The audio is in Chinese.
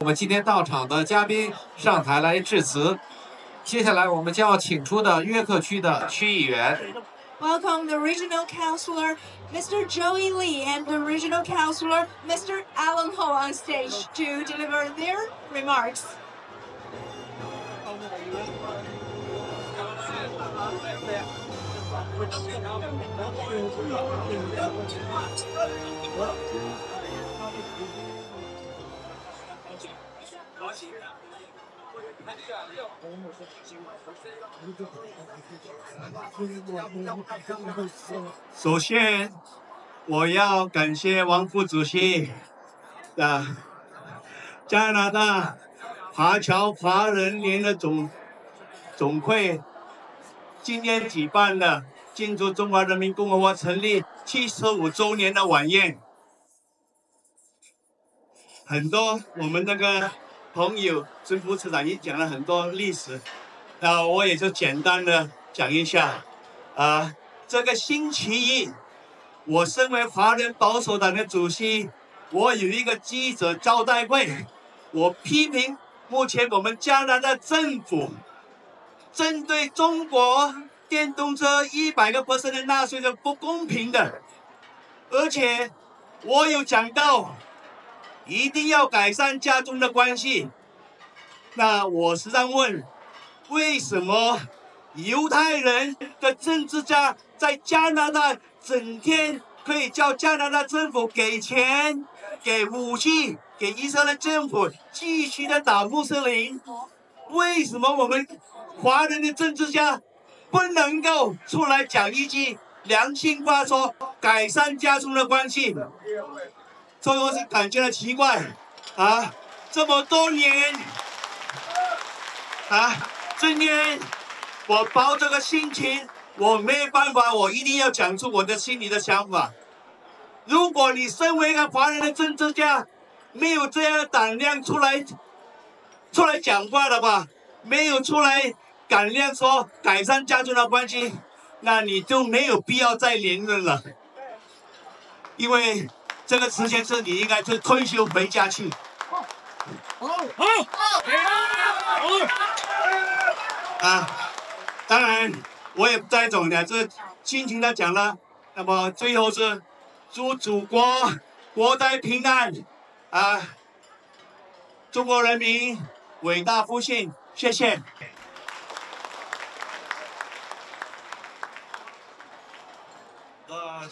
我们今天到场的嘉宾上台来致辞。接下来我们将要请出的约克区的区议员。Welcome the Regional Councillor Mr. Joey Lee and the Regional Councillor Mr. Alan Ho on stage to deliver their remarks. 首先，我要感谢王副主席啊，加拿大华侨华人联的总总会今天举办的庆祝中华人民共和国成立七十五周年的晚宴，很多我们那个朋友孙副市长也讲了很多历史，那我也就简单的讲一下啊。这个星期一，我身为华人保守党的主席，我有一个记者招待会，我批评目前我们加拿大政府针对中国电动车一百个 percent 的纳税的不公平的，而且我有讲到一定要改善家中的关系。那我时常问，为什么犹太人的政治家？在加拿大整天可以叫加拿大政府给钱、给武器、给以色列政府继续的打穆斯林，为什么我们华人的政治家不能够出来讲一句良心话，说改善家中的关系？这我是感觉到奇怪啊！这么多年啊，今天我抱这个心情。我没办法，我一定要讲出我的心里的想法。如果你身为一个华人的政治家，没有这样的胆量出来出来讲话的话，没有出来胆量说改善家中的关系，那你就没有必要再连任了。因为这个时间是你应该退退休回家去。好，好，好，啊，当然，我也不再总结，这尽情的讲了。那么最后是祝祖国国泰平安，啊，中国人民伟大复兴，谢谢。啊。